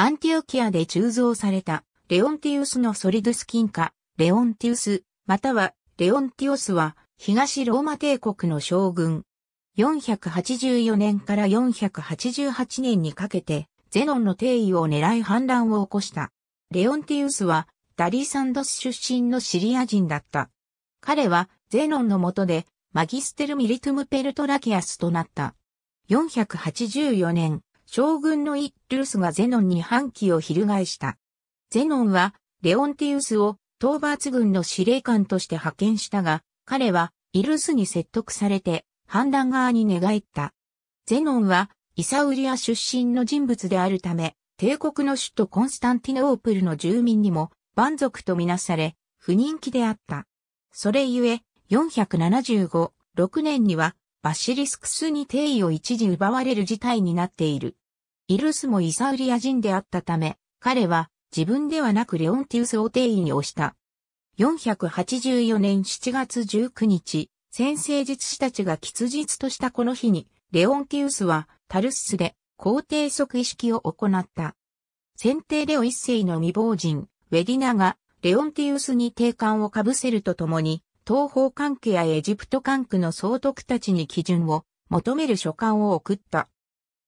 アンティオキアで鋳造されたレオンティウスのソリドス金貨、レオンティウス、またはレオンティオスは東ローマ帝国の将軍。484年から488年にかけてゼノンの帝位を狙い反乱を起こした。レオンティウスはダリーサンドス出身のシリア人だった。彼はゼノンの下でマギステル・ミリトゥム・ペルトラキアスとなった。484年、将軍のイッルスがゼノンに反旗を翻した。ゼノンはレオンティウスを討伐軍の司令官として派遣したが、彼はイルスに説得されて反乱側に寝返った。ゼノンはイサウリア出身の人物であるため、帝国の首都コンスタンティノープルの住民にも蛮族とみなされ、不人気であった。それゆえ、475、6年にはバシリスクスに帝位を一時奪われる事態になっている。イルスもイサウリア人であったため、彼は自分ではなくレオンティウスを帝位に押した。484年7月19日、先生術師たちが吉日としたこの日に、レオンティウスはタルッスで皇帝即位式を行った。先帝レオ一世の未亡人、ウェディナがレオンティウスに定冠をかぶせるとともに、東方関係やエジプト関区の総督たちに基準を求める書簡を送った。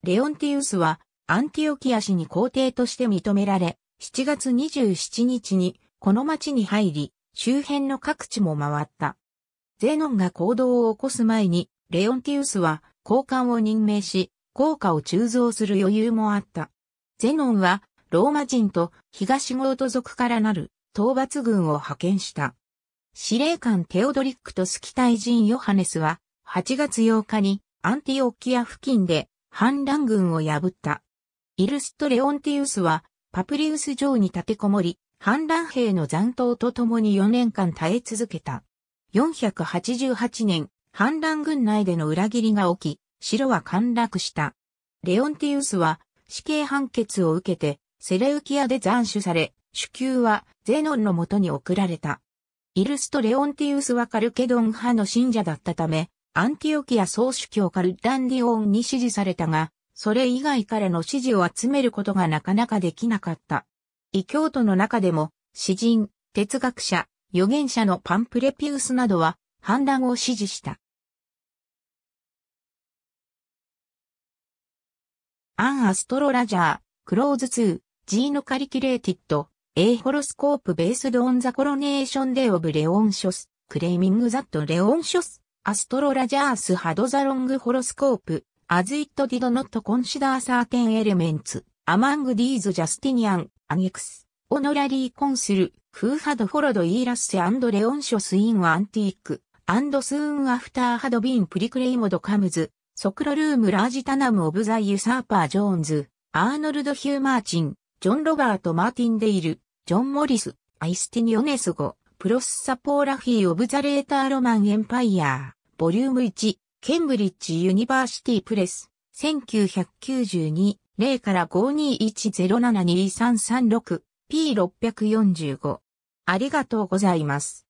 レオンティウスはアンティオキア氏に皇帝として認められ、7月27日にこの町に入り、周辺の各地も回った。ゼノンが行動を起こす前に、レオンティウスは交換を任命し、効果を鋳造する余裕もあった。ゼノンはローマ人と東ゴート族からなる討伐軍を派遣した。司令官テオドリックとスキタイ人ヨハネスは8月8日にアンティオキア付近で反乱軍を破った。イルスとレオンティウスはパプリウス城に立てこもり、反乱兵の残党と共に4年間耐え続けた。488年、反乱軍内での裏切りが起き、城は陥落した。レオンティウスは死刑判決を受けてセレウキアで斬首され、主給はゼノンのもとに送られた。イルスとレオンティウスはカルケドン派の信者だったため、アンティオキア総主教カルダンディオンに支持されたが、それ以外からの支持を集めることがなかなかできなかった。異教徒の中でも、詩人、哲学者、預言者のパンプレピウスなどは反乱を支持した。An astrologer, close to Zeno calculated, a horoscope based on the coronation date of Leontius, claiming that Leontius' astrologers had the wrong horoscope, as it did not consider certain elements, among these Justinian, an ex, honorary consul, who had followed Illus and Leontius in Antioch, and soon after had been proclaimed comes sacrorum largitionum of the usurper Jones, Arnold Hugh Martin,ジョン・ロバート・マーティン・デイル、ジョン・モリス、アイスティニオネス語、プロスサポーラフィー・オブ・ザ・レーター・ロマン・エンパイアー、ボリューム1、ケンブリッジ・ユニバーシティ・プレス、1992、0から521072336、P645。ありがとうございます。